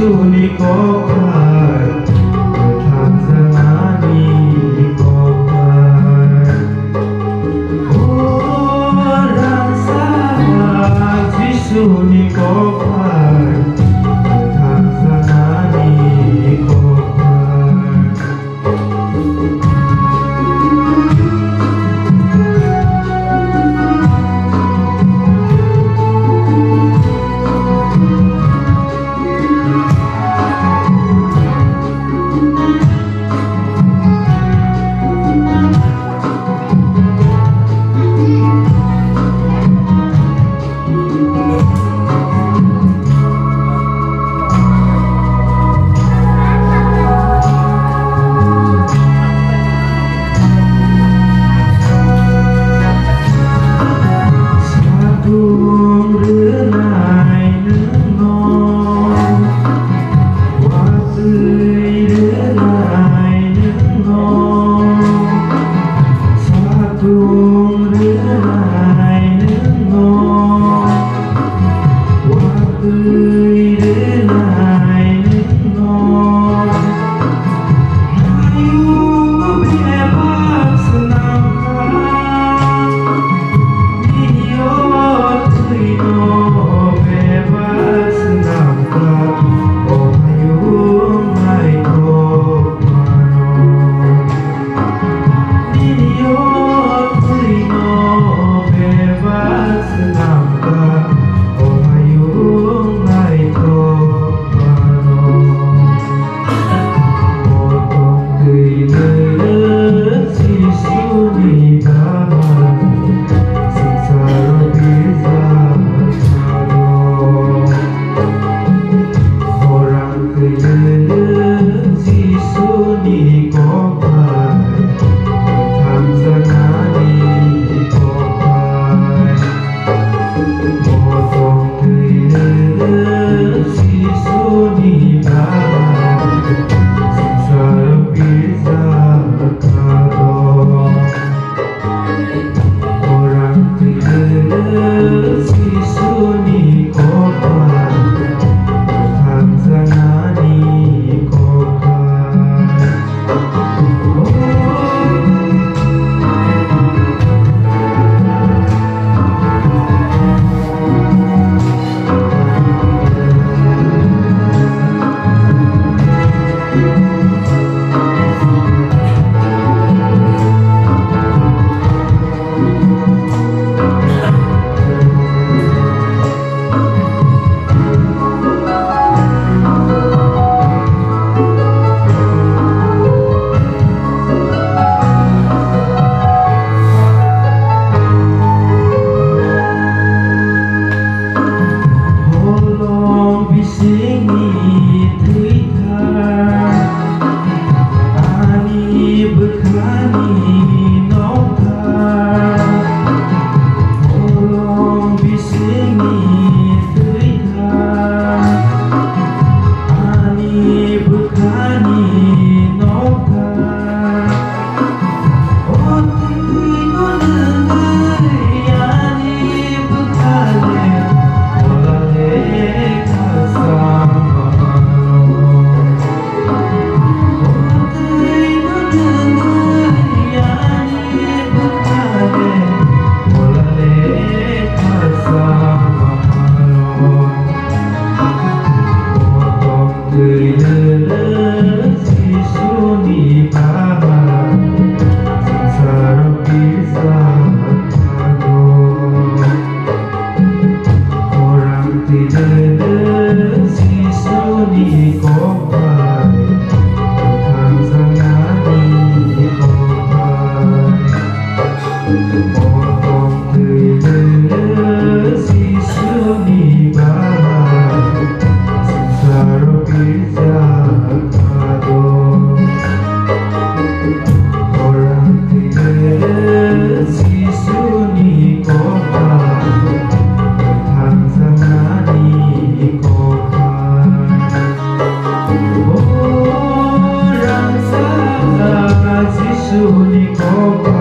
শুনি কখন 主，你可怕。